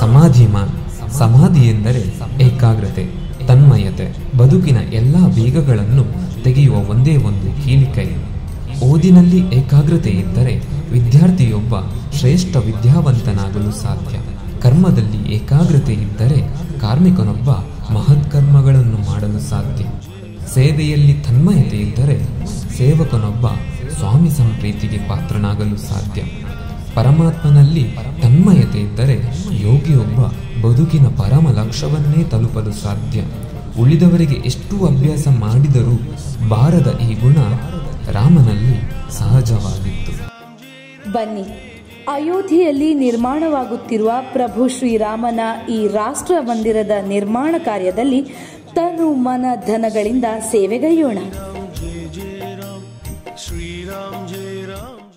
ಸಮಾಧಿ ಸಮಾಧಿ ಎಂದರೆ ಏಕಾಗ್ರತೆ, ತನ್ಮಯತೆ, ಬದುಕಿನ ಎಲ್ಲಾ ಬೀಗಗಳನ್ನು ತೆಗೆಯುವ ಒಂದೇ ಒಂದು ಕೀಲಿಕೈ. ಓದಿನಲ್ಲಿ ಏಕಾಗ್ರತೆ ಇದ್ದರೆ ವಿದ್ಯಾರ್ಥಿಯೊಬ್ಬ ಶ್ರೇಷ್ಠ ವಿದ್ಯಾವಂತನಾಗಲು ಸಾಧ್ಯ. ಕರ್ಮದಲ್ಲಿ ಏಕಾಗ್ರತೆ ಇದ್ದರೆ ಕಾರ್ಮಿಕನೊಬ್ಬ ಮಹತ್ಕರ್ಮಗಳನ್ನು ಮಾಡಲು ಸಾಧ್ಯ. ಸೇವೆಯಲ್ಲಿ ತನ್ಮಯತೆ ಇದ್ದರೆ ಸೇವಕನೊಬ್ಬ ಸ್ವಾಮಿ ಸಂಪ್ರೀತಿಗೆ ಪಾತ್ರನಾಗಲು ಸಾಧ್ಯ. ಪರಮಾತ್ಮನಲ್ಲಿ ತನ್ಮಯತೆ ಇದ್ದರೆ ಯೋಗಿಯೊಬ್ಬ ಬದುಕಿನ ಪರಮ ಲಕ್ಷ್ಯವನ್ನೇ ತಲುಪಲು ಸಾಧ್ಯ. ಉಳಿದವರಿಗೆ ಎಷ್ಟು ಅಭ್ಯಾಸ ಮಾಡಿದರೂ ಬಾರದ ಈ ಗುಣ ರಾಮನಲ್ಲಿ ಸಹಜವಾಗಿತ್ತು. ಬನ್ನಿ. ಅಯೋಧ್ಯೆಯಲ್ಲಿ ನಿರ್ಮಾಣವಾಗುತ್ತಿರುವ ಪ್ರಭು ಶ್ರೀರಾಮನ ಈ ರಾಷ್ಟ್ರ ಮಂದಿರದ ನಿರ್ಮಾಣ ಕಾರ್ಯದಲ್ಲಿ ತನು ಮನ ಧನಗಳಿಂದ ಸೇವೆಗೈಯೋಣ. श्रीराम जय राम